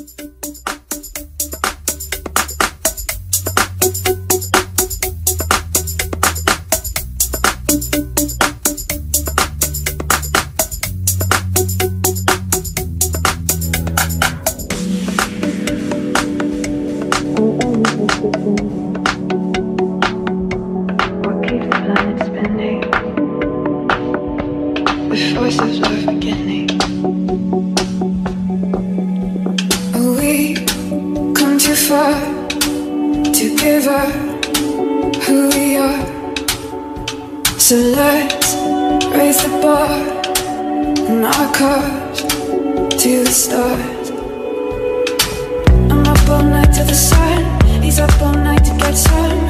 What keeps the planet spinning? The force of love beginning. river who we are. So let's raise the bar and our cars to the stars. I'm up all night to the sun. He's up all night to get some.